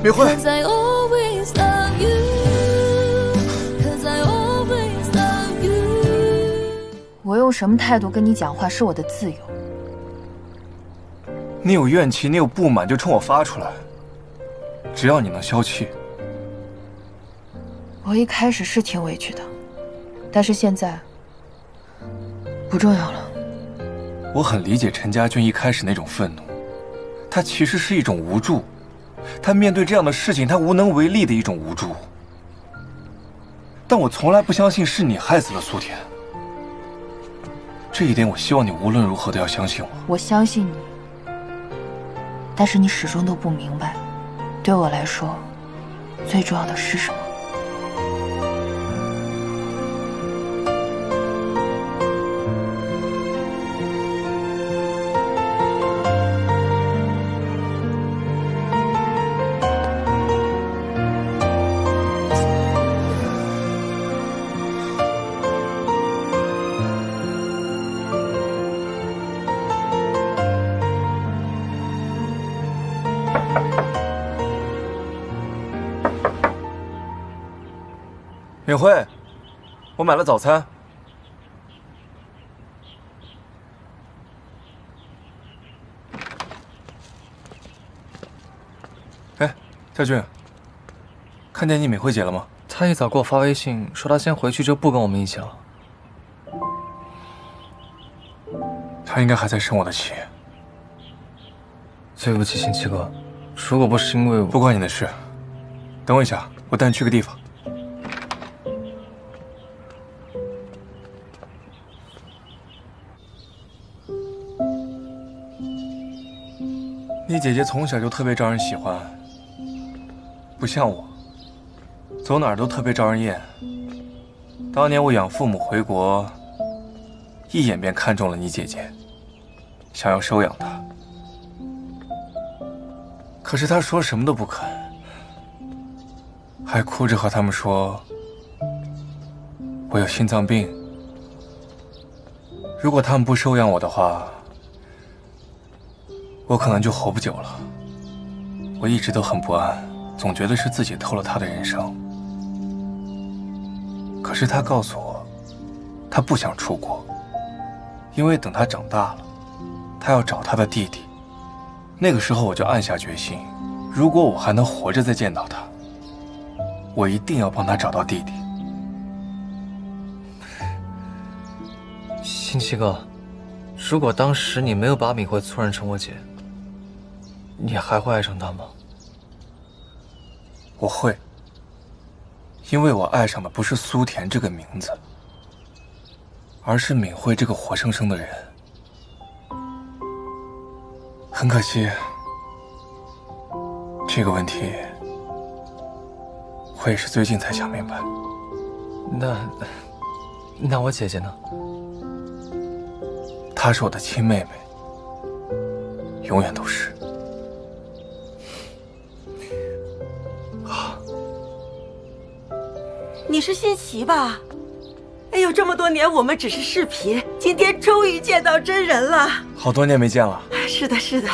敏慧，Cause I always love you. Cause I always love you. 我用什么态度跟你讲话是我的自由。你有怨气，你有不满就冲我发出来，只要你能消气。我一开始是挺委屈的，但是现在不重要了。我很理解陈家俊一开始那种愤怒，他其实是一种无助，他面对这样的事情，他无能为力的一种无助。但我从来不相信是你害死了苏甜，这一点我希望你无论如何都要相信我。我相信你，但是你始终都不明白，对我来说，最重要的是什么。敏慧，我买了早餐。哎，家俊，看见你敏慧姐了吗？她一早给我发微信说她先回去就不跟我们一起了。她应该还在生我的气。对不起，星七哥，如果不是因为我，不关你的事。等我一下，我带你去个地方。你姐姐从小就特别招人喜欢，不像我，走哪儿都特别招人厌。当年我养父母回国，一眼便看中了你姐姐，想要收养她。可是她说什么都不肯，还哭着和他们说我有心脏病。如果他们不收养我的话，我可能就活不久了。我一直都很不安，总觉得是自己偷了他的人生。可是他告诉我，他不想出国，因为等他长大了，他要找他的弟弟。那个时候我就暗下决心，如果我还能活着再见到他，我一定要帮他找到弟弟。星七哥，如果当时你没有把敏慧错认成我姐，你还会爱上他吗？我会，因为我爱上的不是苏田这个名字，而是敏慧这个活生生的人。很可惜，这个问题我也是最近才想明白。那，那我姐姐呢？她是我的亲妹妹，永远都是。你是新奇吧？哎呦，这么多年我们只是视频，今天终于见到真人了。好多年没见了，是的，是的，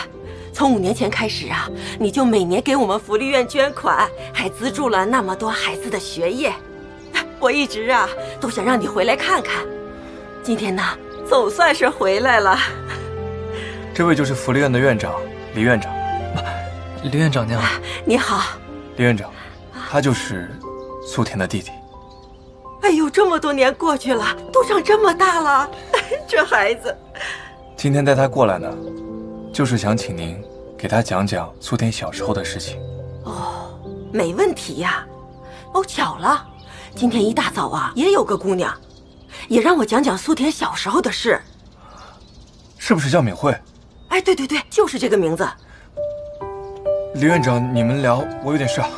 从五年前开始啊，你就每年给我们福利院捐款，还资助了那么多孩子的学业。我一直啊都想让你回来看看，今天呢总算是回来了。这位就是福利院的院长李院长。李院长您好，你好。李院长，他就是苏田的弟弟。哎呦，这么多年过去了，都长这么大了，这孩子。今天带他过来呢，就是想请您给他讲讲苏田小时候的事情。哦，没问题呀。哦，巧了，今天一大早啊，也有个姑娘，也让我讲讲苏田小时候的事。是不是叫敏慧？哎，对对对，就是这个名字。李院长，你们聊，我有点事啊。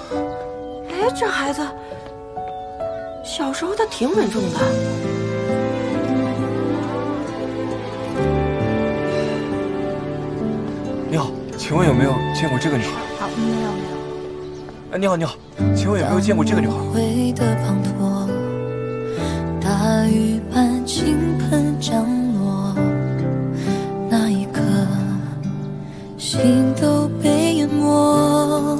哎，这孩子小时候他挺稳重的。你好，请问有没有见过这个女孩？好，没有没有。哎，你好，你好，请问有没有见过这个女孩？会的滂沱，大雨般倾盆降落，那一刻，心都被淹没。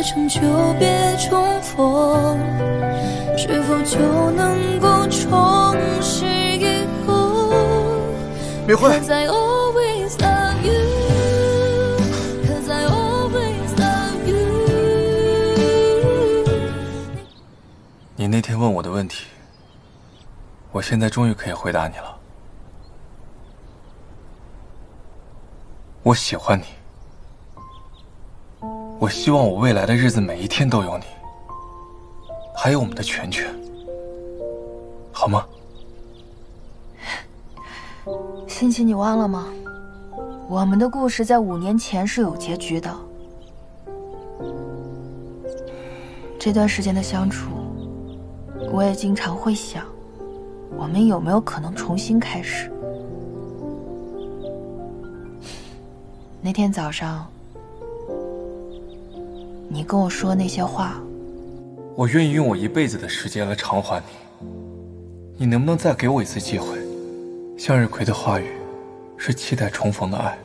的成就别重逢，是否就能够重拾以后？你那天问我的问题，我现在终于可以回答你了。我喜欢你，我希望我未来的日子每一天都有你，还有我们的全全，好吗？欣欣，你忘了吗？我们的故事在五年前是有结局的。这段时间的相处，我也经常会想，我们有没有可能重新开始？那天早上，你跟我说那些话，我愿意用我一辈子的时间来偿还你。你能不能再给我一次机会？向日葵的话语，是期待重逢的爱。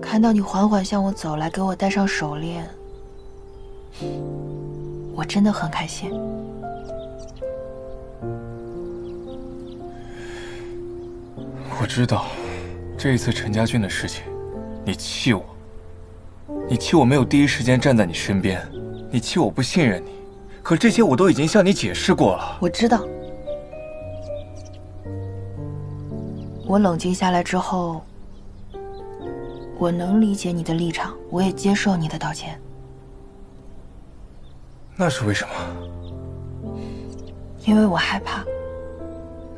看到你缓缓向我走来，给我戴上手链，我真的很开心。我知道，这一次陈家俊的事情，你气我，你气我没有第一时间站在你身边，你气我不信任你。可这些我都已经向你解释过了。我知道。我冷静下来之后，我能理解你的立场，我也接受你的道歉，那是为什么？因为我害怕，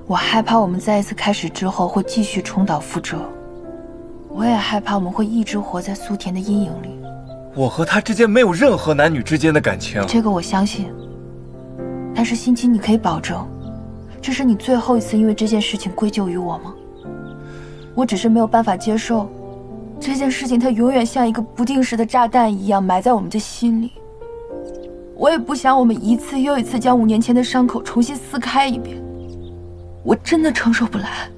我害怕我们再一次开始之后会继续重蹈覆辙，我也害怕我们会一直活在苏甜的阴影里。我和他之间没有任何男女之间的感情。这个我相信，但是欣欣，你可以保证，这是你最后一次因为这件事情归咎于我吗？我只是没有办法接受这件事情，它永远像一个不定时的炸弹一样埋在我们的心里。我也不想我们一次又一次将五年前的伤口重新撕开一遍，我真的承受不来。